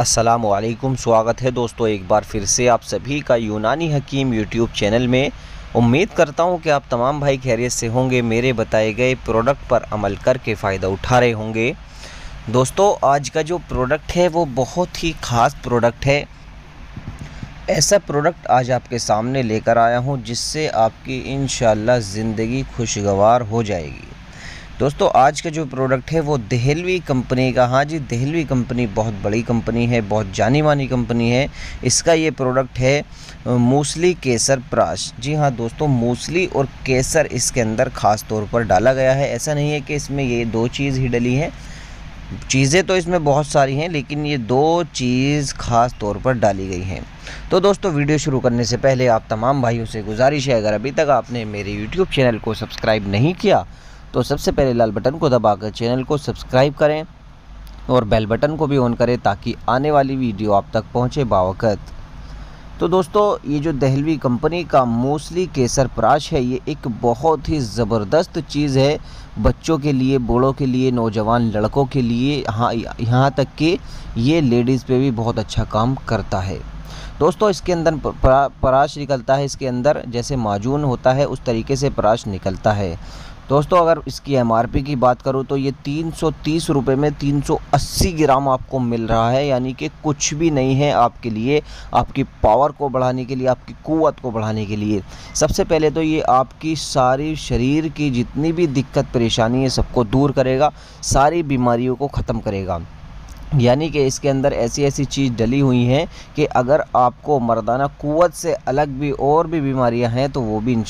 असलकुम स्वागत है दोस्तों एक बार फिर से आप सभी का यूनानी हकीम यूट्यूब चैनल में। उम्मीद करता हूँ कि आप तमाम भाई खैरियत से होंगे, मेरे बताए गए प्रोडक्ट पर अमल करके फ़ायदा उठा रहे होंगे। दोस्तों, आज का जो प्रोडक्ट है वो बहुत ही ख़ास प्रोडक्ट है। ऐसा प्रोडक्ट आज आपके सामने लेकर आया हूँ, जिससे आपकी इन ज़िंदगी खुशगवार हो जाएगी। दोस्तों, आज का जो प्रोडक्ट है, वो दहलवी कंपनी का। हाँ जी, दहलवी कंपनी बहुत बड़ी कंपनी है, बहुत जानी मानी कंपनी है। इसका ये प्रोडक्ट है मूसली केसर प्राश। जी हाँ दोस्तों, मूसली और केसर इसके अंदर ख़ास तौर पर डाला गया है। ऐसा नहीं है कि इसमें ये दो चीज़ ही डली हैं। चीज़ें तो इसमें बहुत सारी हैं, लेकिन ये दो चीज़ ख़ास तौर पर डाली गई हैं। तो दोस्तों, वीडियो शुरू करने से पहले आप तमाम भाइयों से गुजारिश है, अगर अभी तक आपने मेरे यूट्यूब चैनल को सब्सक्राइब नहीं किया तो सबसे पहले लाल बटन को दबाकर चैनल को सब्सक्राइब करें और बेल बटन को भी ऑन करें ताकि आने वाली वीडियो आप तक पहुँचे बावक़त। तो दोस्तों, ये जो दहलवी कंपनी का मोस्टली केसर प्राश है, ये एक बहुत ही ज़बरदस्त चीज़ है बच्चों के लिए, बूढ़ों के लिए, नौजवान लड़कों के लिए। हाँ यहाँ तक कि ये लेडीज़ पे भी बहुत अच्छा काम करता है। दोस्तों, इसके अंदर पराश निकलता है, इसके अंदर जैसे माजून होता है, उस तरीके से पराश निकलता है। दोस्तों, अगर इसकी एमआरपी की बात करूँ तो ये तीन सौ में तीन सौ अस्सी ग्राम आपको मिल रहा है, यानी कि कुछ भी नहीं है आपके लिए, आपकी पावर को बढ़ाने के लिए, आपकी कुत को बढ़ाने के लिए। सबसे पहले तो ये आपकी सारी शरीर की जितनी भी दिक्कत, परेशानी है, सबको दूर करेगा, सारी बीमारियों को ख़त्म करेगा। यानी कि इसके अंदर ऐसी ऐसी चीज़ डली हुई हैं कि अगर आपको मर्दाना कुत से अलग भी और भी बीमारियाँ हैं तो वो भी इन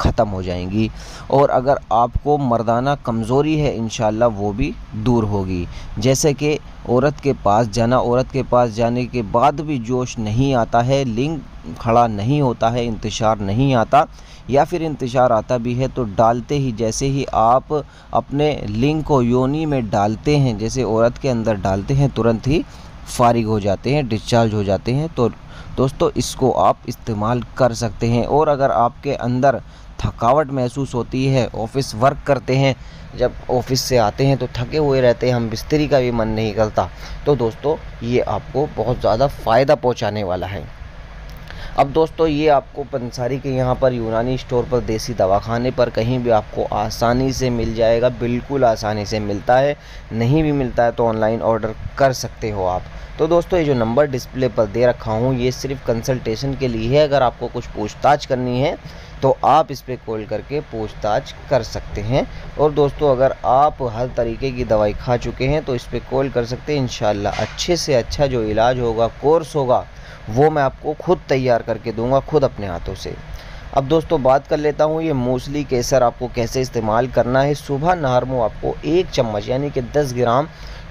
ख़त्म हो जाएँगी। और अगर आपको मर्दाना कमज़ोरी है इन वो भी दूर होगी। जैसे कि औरत के पास जाना, औरत के पास जाने के बाद भी जोश नहीं आता है। लिंग खड़ा नहीं होता है इंतशार नहीं आता, या फिर इंतशार आता भी है तो डालते ही, जैसे ही आप अपने लिंग को योनी में डालते हैं, जैसे औरत के अंदर डालते हैं, तुरंत ही फारिग हो जाते हैं, डिस्चार्ज हो जाते हैं तो दोस्तों, इसको आप इस्तेमाल कर सकते हैं। और अगर आपके अंदर थकावट महसूस होती है, ऑफ़िस वर्क करते हैं, जब ऑफ़िस से आते हैं तो थके हुए रहते हैं, हम बिस्तरी का भी मन नहीं करता तो दोस्तों, ये आपको बहुत ज़्यादा फ़ायदा पहुँचाने वाला है। अब दोस्तों, ये आपको पंसारी के यहाँ पर यूनानी स्टोर पर देसी दवाखाने पर कहीं भी आपको आसानी से मिल जाएगा, बिल्कुल आसानी से मिलता है। नहीं भी मिलता है तो ऑनलाइन ऑर्डर कर सकते हो आप। तो दोस्तों, ये जो नंबर डिस्प्ले पर दे रखा हूँ, ये सिर्फ़ कंसल्टेशन के लिए है। अगर आपको कुछ पूछताछ करनी है तो आप इस पर कॉल करके पूछताछ कर सकते हैं। और दोस्तों, अगर आप हर तरीके की दवाई खा चुके हैं तो इस पर कॉल कर सकते हैं। इन अच्छे से अच्छा जो इलाज होगा, कोर्स होगा वो मैं आपको खुद तैयार करके दूँगा, खुद अपने हाथों से। अब दोस्तों, बात कर लेता हूँ, ये मूसली केसर आपको कैसे इस्तेमाल करना है। सुबह नहरमो आपको एक चम्मच, यानी कि 10 ग्राम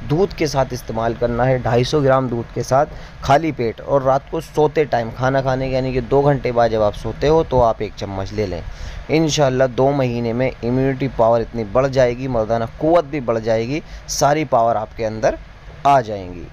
दूध के साथ इस्तेमाल करना है 250 ग्राम दूध के साथ खाली पेट। और रात को सोते टाइम, खाना खाने के, यानी कि दो घंटे बाद जब आप सोते हो तो आप एक चम्मच ले लें। इन दो महीने में इम्यूनिटी पावर इतनी बढ़ जाएगी, मर्दाना कुत भी बढ़ जाएगी, सारी पावर आपके अंदर आ जाएँगी।